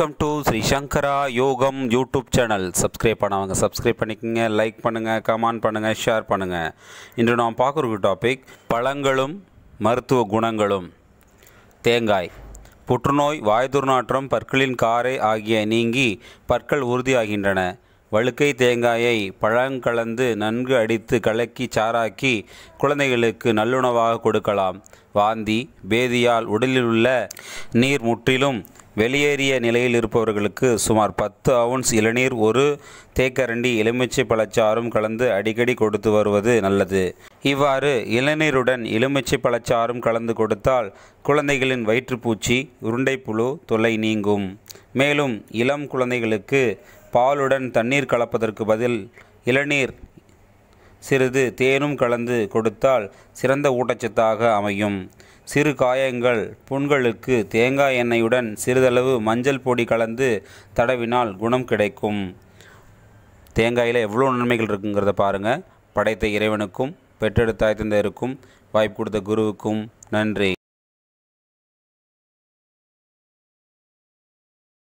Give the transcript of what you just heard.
Welcome to Shri Shankara Yogam YouTube channel subscribe பண்ணவங்க subscribe பண்ணிக்கோங்க like பண்ணுங்கள் comment பண்ணுங்கள் ஷேர் பண்ணுங்கள் இன்று நாம் பார்க்குற டாபிக் பழங்களும் மருத்துவ குணங்களும். தேங்காய். புற்றுநோய் வாய் துர்நாற்றம் பற்களின் காரை ஆகிய நீங்கி பற்கள் உறுதியாகின்றன. வழுக்கை தேங்காயை பழங்கலந்து நன்கு அடித்து கலக்கி சாராக்கி குழந்தைகளுக்கு நல்லுணவாக கொடுக்கலாம். வாந்தி பேதியால் உடலில் உள்ள நீர் முற்றிலும் வெளியேறிய நிலையில் இருப்பவர்களுக்கு சுமார் பத்து அவுன்ஸ் இளநீர் ஒரு தேக்கரண்டி எலுமிச்சை பழச்சாறும் கலந்து அடிக்கடி கொடுத்து வருவது நல்லது. இவ்வாறு இளநீருடன் எலுமிச்சை பழச்சாறும் கலந்து கொடுத்தால் குழந்தைகளின் வயிற்றுப்பூச்சி உருண்டைப்புழு தொல்லை நீங்கும். மேலும் இளம் குழந்தைகளுக்கு பாலுடன் தண்ணீர் கலப்பதற்கு பதில் இளநீர் சிறிது தேனும் கலந்து கொடுத்தால் சிறந்த ஊட்டச்சத்தாக அமையும். சிறு காயங்கள் புண்களுக்கு தேங்காய் எண்ணெயுடன் சிறிதளவு மஞ்சள் பொடி கலந்து தடவினால் குணம் கிடைக்கும். தேங்காயில் எவ்வளோ நன்மைகள் இருக்குங்கிறத பாருங்கள் படைத்த இறைவனுக்கும் பெற்றெடுத்தாய் தந்தையருக்கும் வாய்ப்பு கொடுத்த குருவுக்கும் நன்றி.